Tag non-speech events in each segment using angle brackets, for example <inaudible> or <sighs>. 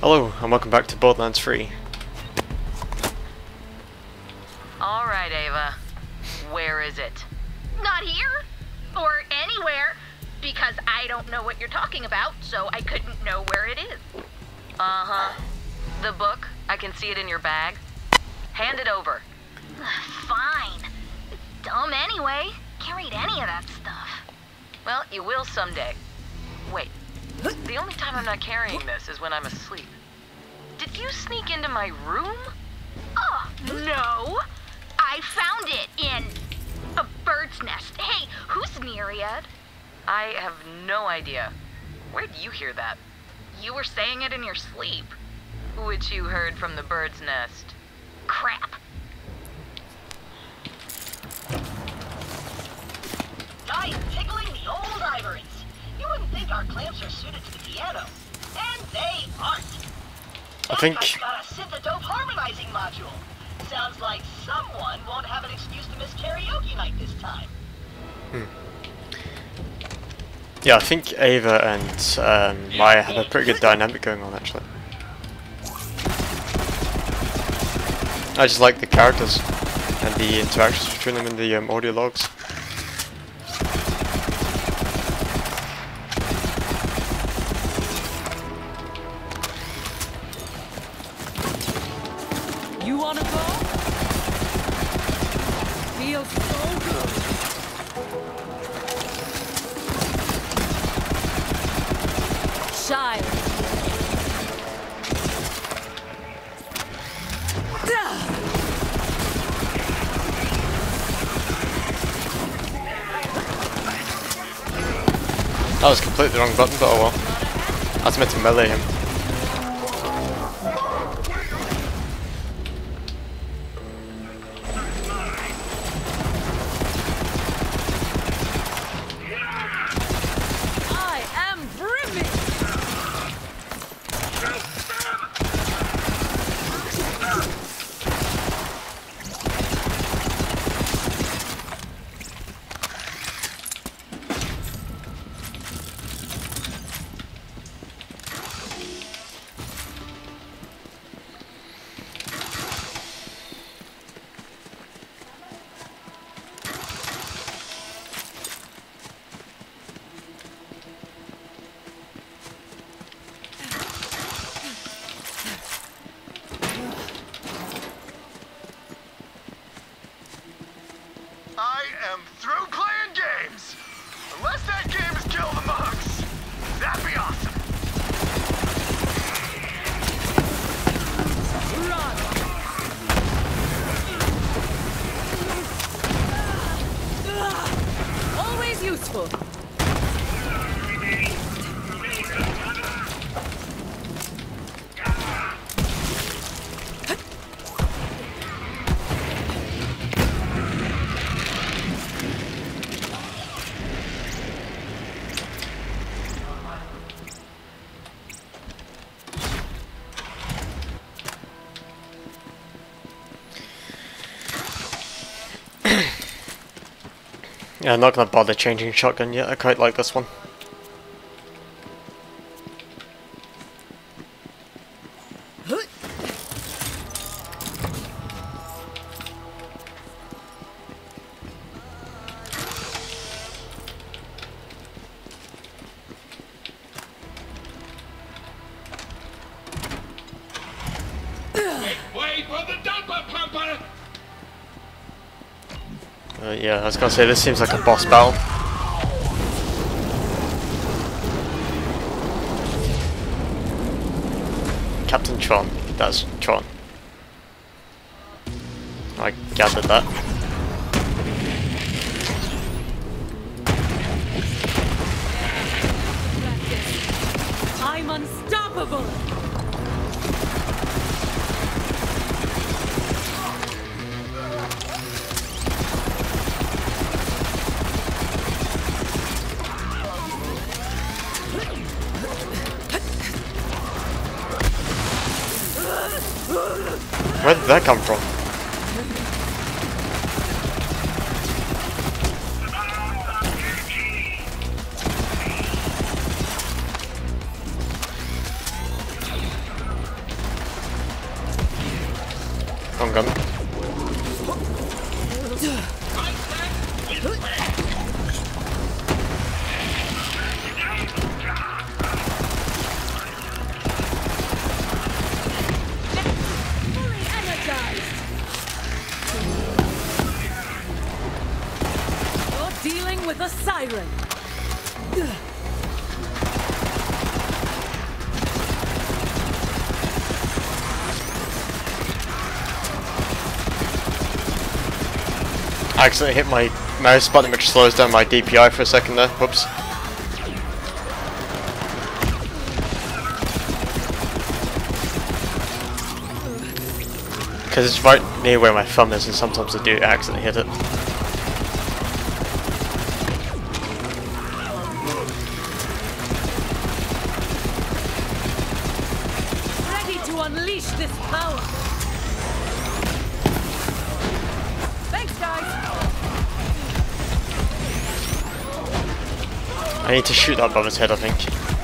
Hello, and welcome back to Borderlands 3. Alright, Ava. Where is it? Not here. Or anywhere. Because I don't know what you're talking about, so I couldn't know where it is. Uh-huh. The book? I can see it in your bag. Hand it over. <sighs> Fine. Dumb anyway. Can't read any of that stuff. Well, you will someday. Wait. The only time I'm not carrying this is when I'm asleep. Did you sneak into my room? Oh, no. I found it in a bird's nest. Hey, who's Nyriad? I have no idea. Where'd you hear that? You were saying it in your sleep. Which you heard from the bird's nest. Crap. Nice tickling the old ivories. Think our clamps are suited to the piano. And they aren't. I And think- I've got a harmonizing module. Sounds like someone won't have an excuse to miss karaoke night this time. Yeah, I think Ava and um, Maya have a pretty good dynamic going on actually. I just like the characters and the interactions between them in the um, audio logs. Completely the wrong button, but oh well. I was meant to melee him. Am through playing games. Unless that game is Kill the Monks. That'd be awesome. Run. Always useful. Yeah, I'm not gonna bother changing shotgun yet. I quite like this one. Was gonna say this seems like a boss battle. Captain Traunt. That's Traunt. I gathered that. did that come from? Accidentally hit my mouse button which slows down my DPI for a second there. Whoops. Because it's right near where my thumb is and sometimes I do accidentally hit it. Shoot above his head I think.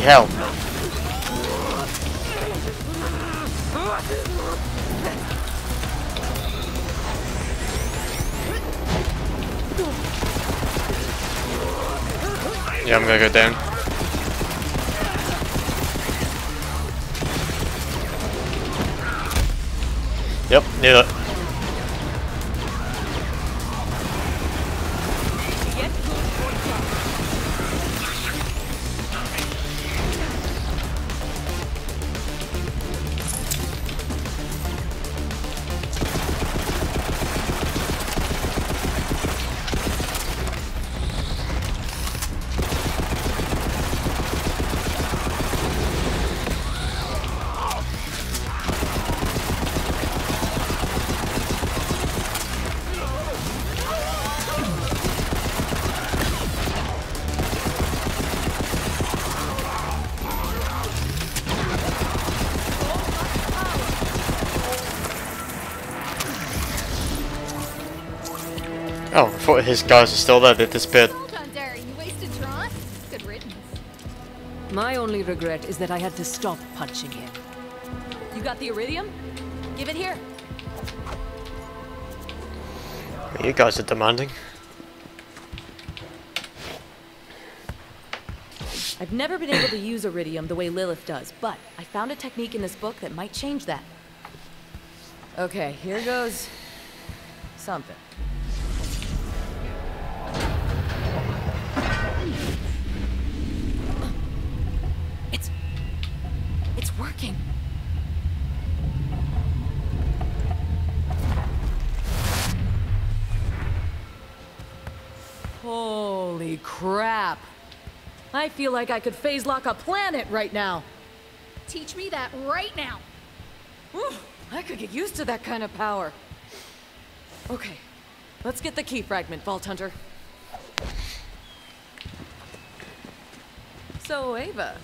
Hell. Yeah, I'm gonna go down. Yep, knew that. I thought his guys are still there, they disappeared. Hold on, Derry. You wasted Traunt? Good riddance. My only regret is that I had to stop punching him. You got the eridium? Give it here. You guys are demanding. I've never been able to use eridium the way Lilith does, but I found a technique in this book that might change that. Okay, here goes something. It's it's working. Holy crap. I feel like I could phase lock a planet right now. Teach me that right now. Whew, I could get used to that kind of power. Okay, let's get the key fragment, Vault Hunter. So, Ava,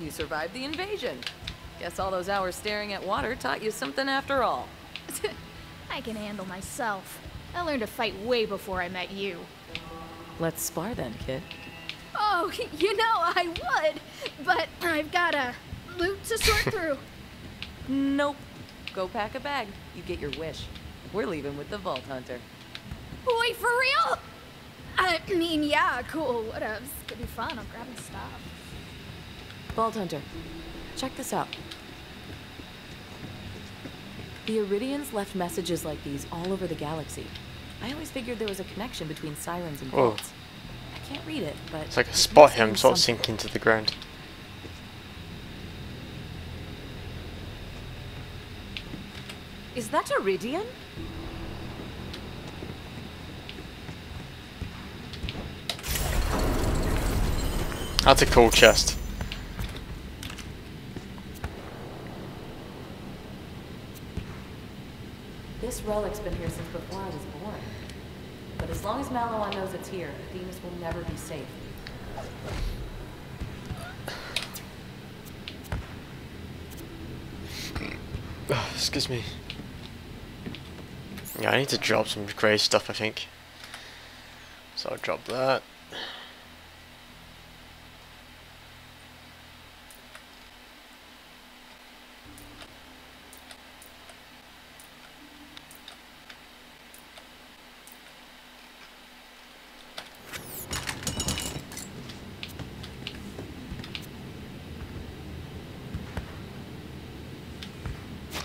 you survived the invasion. Guess all those hours staring at water taught you something after all. <laughs> I can handle myself. I learned to fight way before I met you. Let's spar then, kid. Oh, <laughs> you know I would, but I've got a loot to sort <laughs> through. Nope. Go pack a bag. You get your wish. We're leaving with the Vault Hunter. Wait, for real? I mean, yeah, cool, whatevs. Could be fun, I'm grabbing stuff. Vault Hunter, check this out. The Eridians left messages like these all over the galaxy. I always figured there was a connection between sirens and Whoa. vaults. I can't read it, but It's like a spot him sort of sink into the ground. Is that Eridian? That's a cool chest. Relic's been here since before I was born. But as long as Maliwan knows it's here, Themis will never be safe. <sighs> Excuse me. Yeah, I need to drop some grey stuff, I think. So I'll drop that.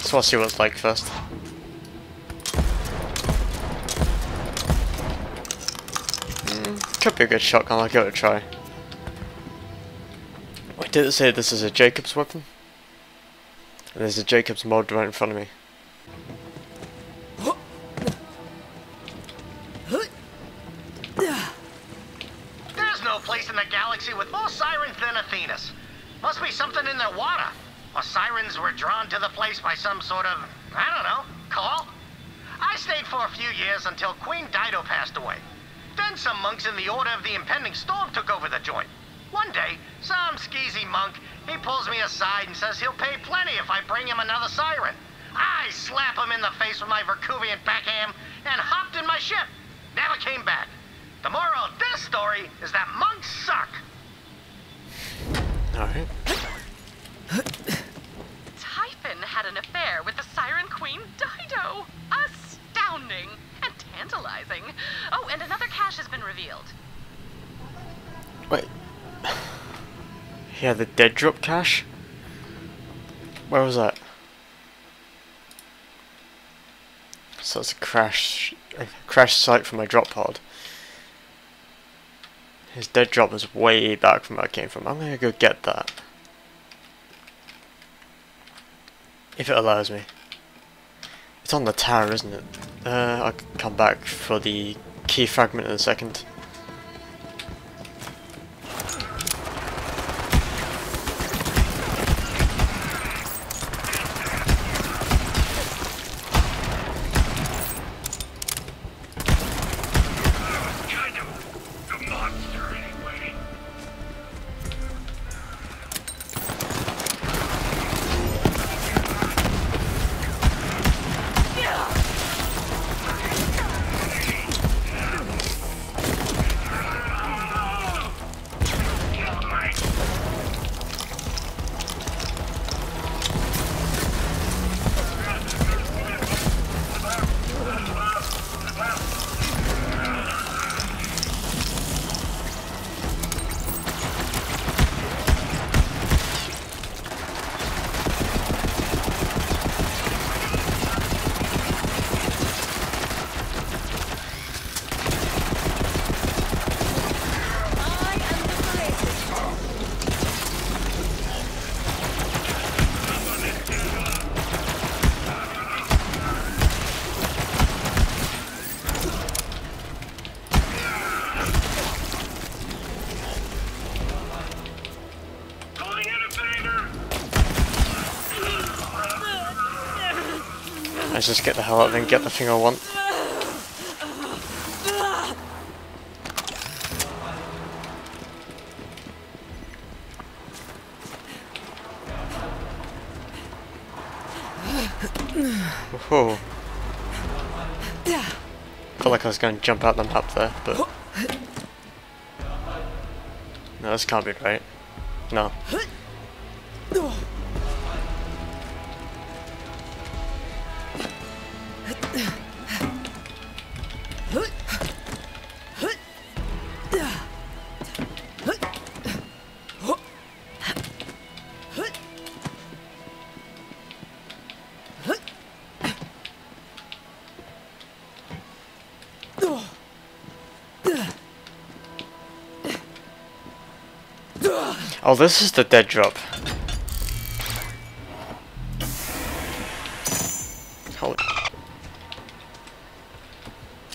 Just want to see what it's like first. Mm, could be a good shotgun, I'll give it a try. Wait, did it say this is a Jacobs weapon? And there's a Jacobs mod right in front of me. There's no place in the galaxy with more sirens than Athenas. Must be something in their water. Or sirens were drawn to the place by some sort of, I don't know, call? I stayed for a few years until Queen Dido passed away. Then some monks in the Order of the Impending Storm took over the joint. One day, some skeezy monk, he pulls me aside and says he'll pay plenty if I bring him another siren. I slap him in the face with my Verkuvian backhand and hopped in my ship. Never came back. The moral of this story is that monks suck. Alright. Typhon <laughs> had an affair with the Siren Queen Dido. Astounding and tantalizing. Oh, and another cache has been revealed. Wait. Yeah, the dead drop cache? Where was that? So it's a crash, a crash site for my drop pod. His dead drop is way back from where I came from. I'm gonna go get that. If it allows me. It's on the tower, isn't it? Uh, I'll come back for the key fragment in a second. Just get the hell out and get the thing I want. Whoa. Felt like I was going to jump out the map there, but... No, this can't be right. No. Oh, this is the dead drop. Holy.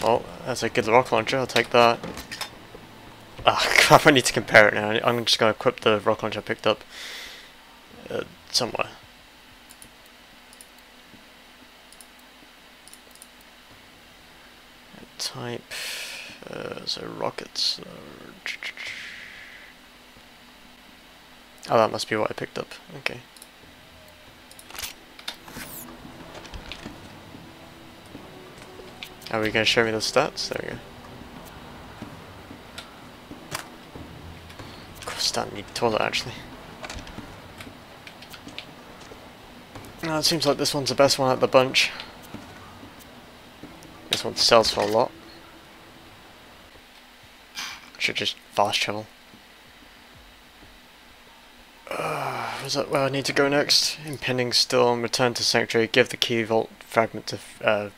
Oh, that's a good rock launcher, I'll take that. Ah, <laughs> crap, I need to compare it now. I'm just going to equip the rock launcher I picked up uh, somewhere. Type, uh, so rockets. Uh, oh, that must be what I picked up. Okay. Are we going to show me the stats? There we go. Of course, that need toilet actually. No, it seems like this one's the best one out of the bunch. This one sells for a lot. Should just fast travel. Uh, is that where I need to go next? Impending storm, return to sanctuary, give the key vault fragment to uh,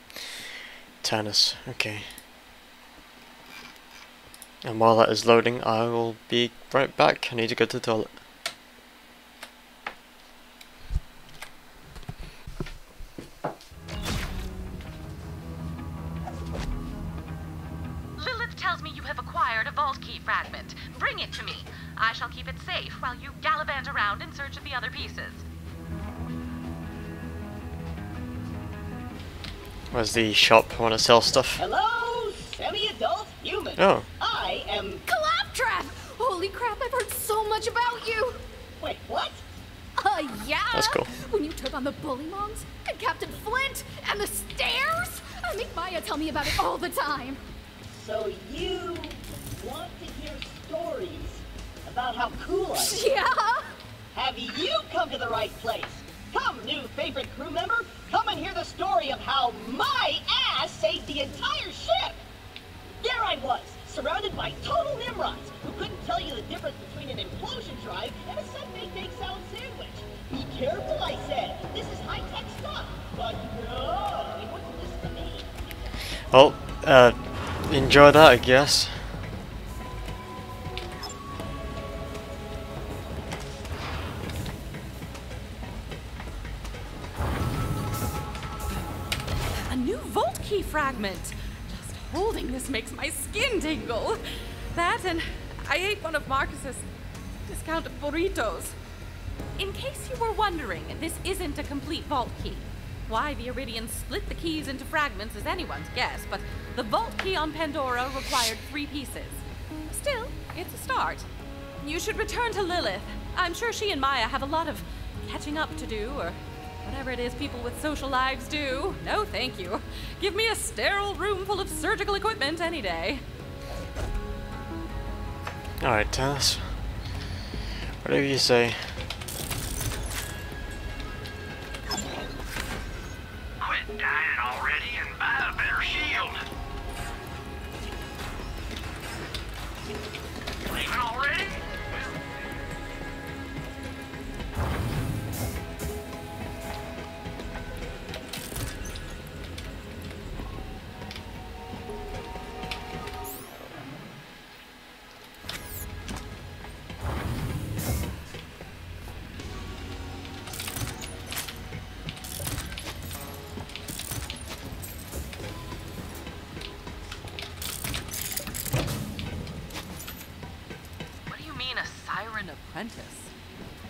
Tannis. Okay. And while that is loading, I will be right back. I need to go to the toilet. Acquired a vault key fragment. Bring it to me. I shall keep it safe while you gallivant around in search of the other pieces. Where's the shop? I want to sell stuff. Hello, semi-adult human. Oh. I am. Claptrap! Holy crap, I've heard so much about you! Wait, what? Uh, yeah? That's cool. When you took on the Bullymongs, and Captain Flint, and the stairs? I make Maya tell me about it all the time. So you want to hear stories about how cool I am? Yeah? Have you come to the right place? Come, new favorite crew member, come and hear the story of how my ass saved the entire ship! There I was, surrounded by total nimrods who couldn't tell you the difference between an implosion drive and a Sunday bake salad sandwich. Be careful, I said. This is high-tech stuff. But no, they wouldn't listen to me. Well, uh, enjoy that, I guess. This makes my skin tingle. That and I ate one of Marcus's discounted burritos. In case you were wondering, this isn't a complete vault key. Why the Eridians split the keys into fragments is anyone's guess, but the vault key on Pandora required three pieces. Still, it's a start. You should return to Lilith. I'm sure she and Maya have a lot of catching up to do, or whatever it is people with social lives do. No, thank you. Give me a sterile room full of surgical equipment any day. Alright, Tannis. Whatever you say. Quit dying already apprentice?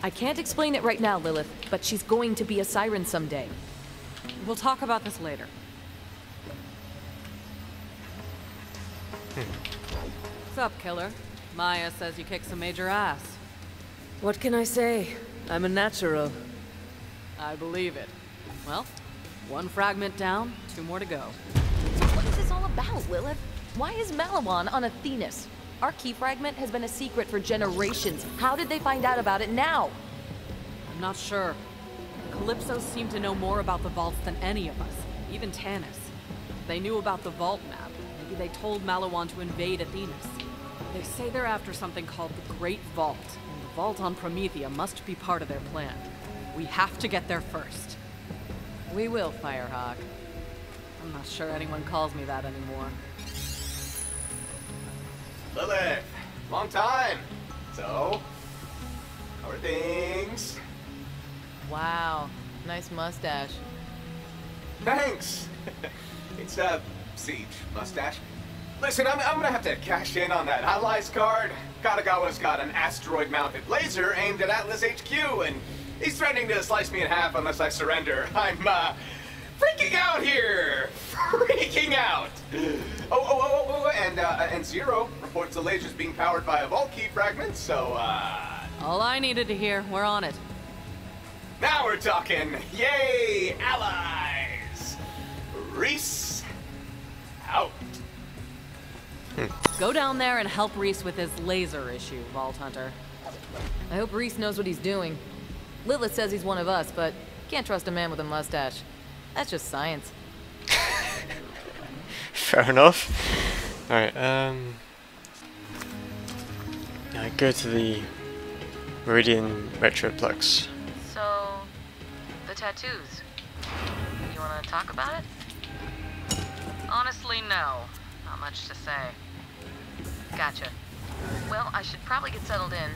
I can't explain it right now, Lilith, but she's going to be a siren someday. We'll talk about this later. Hmm. What's up, killer? Maya says you kicked some major ass. What can I say? I'm a natural. I believe it. Well, one fragment down, two more to go. So what is this all about, Lilith? Why is Maliwan on Athenas? Our key fragment has been a secret for generations. How did they find out about it now? I'm not sure. Calypso seemed to know more about the vaults than any of us, even Tannis. They knew about the vault map. Maybe they told Maliwan to invade Athenas. They say they're after something called the Great Vault, and the vault on Promethea must be part of their plan. We have to get there first. We will, Firehawk. I'm not sure anyone calls me that anymore. Lilith, long time. So, how are things? Wow, nice mustache. Thanks. <laughs> it's a siege mustache. Listen, I'm, I'm gonna have to cash in on that allies card. Katagawa's got an asteroid-mounted laser aimed at Atlas HQ, and he's threatening to slice me in half unless I surrender. <laughs> I'm, uh, freaking out here! <laughs> Freaking out! <gasps> Oh, oh, oh, oh, oh and, uh, and Zero reports the laser's being powered by a Vault key fragment, so, uh... All I needed to hear. We're on it. Now we're talking! Yay! Allies! Rhys, out. Go down there and help Rhys with his laser issue, Vault Hunter. I hope Rhys knows what he's doing. Lilith says he's one of us, but can't trust a man with a mustache. That's just science. <laughs> Fair enough. Alright, um... I go to the Meridian Metroplex. So, the tattoos. You want to talk about it? Honestly, no. Not much to say. Gotcha. Well, I should probably get settled in.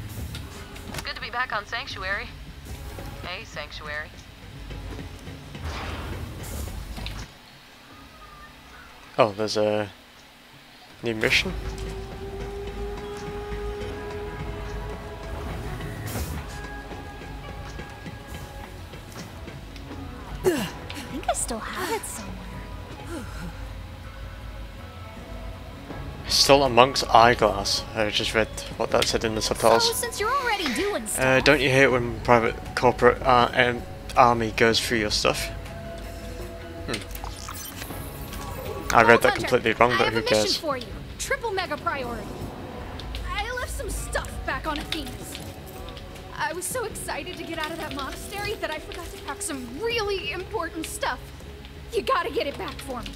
It's good to be back on Sanctuary. Hey, Sanctuary. Oh, there's a new mission? Still have it somewhere. Still amongst eyeglass. I just read what that said in the So, subtitles. since you're already doing stuff, Uh, don't you hate when private corporate uh, um, army goes through your stuff? Hmm. I read that completely wrong, but who cares? for you. Triple mega priority. I left some stuff back on Athenas. I was so excited to get out of that monastery that I forgot to pack some really important stuff. You gotta get it back for me.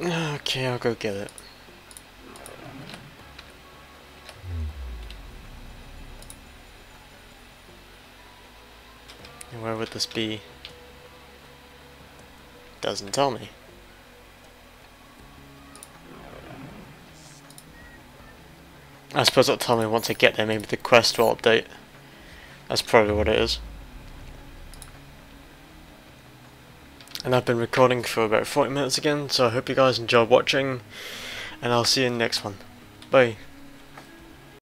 Okay, I'll go get it. Where would this be? Doesn't tell me. I suppose it'll tell me once I get there, maybe the quest will update. That's probably what it is. And I've been recording for about 40 minutes again, so I hope you guys enjoyed watching, and I'll see you in the next one. Bye.